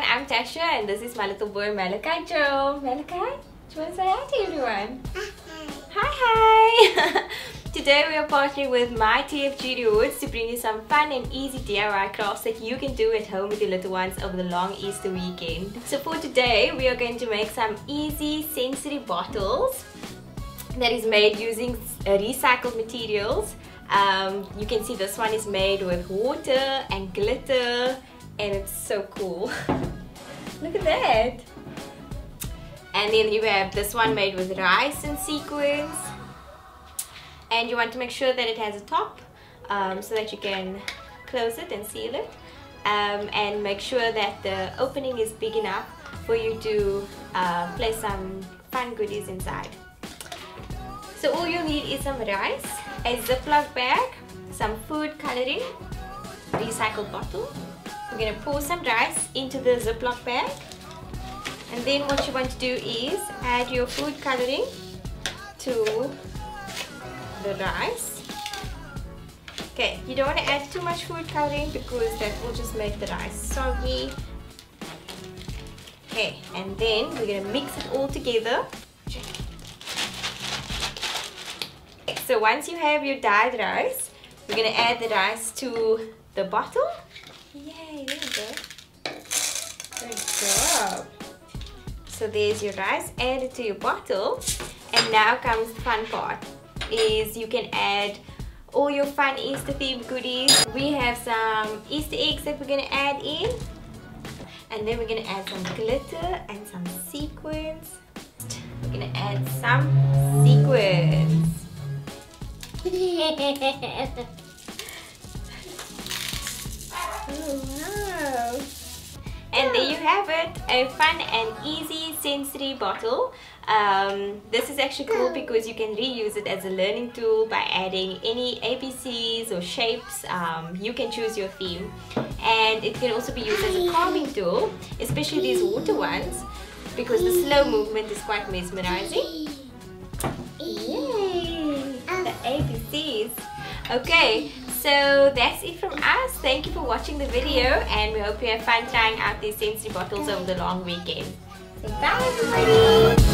Natasha and this is my little boy Malachi Joe. Malachi, do you want to say hi to everyone? Hi hi! Today we are partnering with My TFG Rewards to bring you some fun and easy DIY crafts that you can do at home with your little ones over the long Easter weekend. So for today we are going to make some easy sensory bottles that is made using recycled materials. Um, you can see this one is made with water and glitter and it's so cool. Look at that! And then you have this one made with rice and sequins. And you want to make sure that it has a top um, so that you can close it and seal it. Um, and make sure that the opening is big enough for you to uh, place some fun goodies inside. So all you need is some rice, a Ziploc bag, some food coloring, recycled bottle. We're going to pour some rice into the Ziploc bag. And then what you want to do is add your food coloring to the rice. Okay, you don't want to add too much food coloring because that will just make the rice soggy. Okay, and then we're going to mix it all together. So once you have your dyed rice, we're going to add the rice to the bottle. Yay, there we go. Good job. So there's your rice, add it to your bottle. And now comes the fun part, is you can add all your fun Easter themed goodies. We have some Easter eggs that we're going to add in. And then we're going to add some glitter and some sequins. We're going to add some sequins. oh. And there you have it, a fun and easy sensory bottle. Um, this is actually cool because you can reuse it as a learning tool by adding any ABCs or shapes. Um, you can choose your theme. And it can also be used as a calming tool, especially these water ones, because the slow movement is quite mesmerizing. Yay! The ABCs. Okay, so that's it from us. Thank you for watching the video and we hope you have fun trying out these sensory bottles over the long weekend. bye everybody!